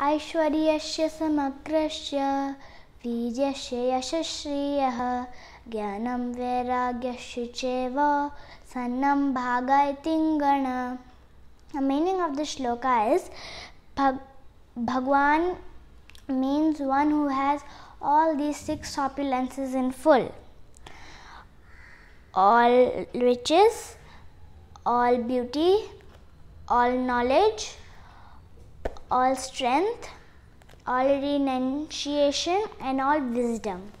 ऐश्वर्य समग्रश्च बीज से यश्रेय ज्ञान वैराग्यश्चेव सन्नम भागतिंगण meaning of the shloka is Bhagavan means one who has all the six opulences in full all riches all beauty all knowledge all strength, all renunciation, and all wisdom.